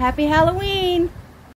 Happy Halloween!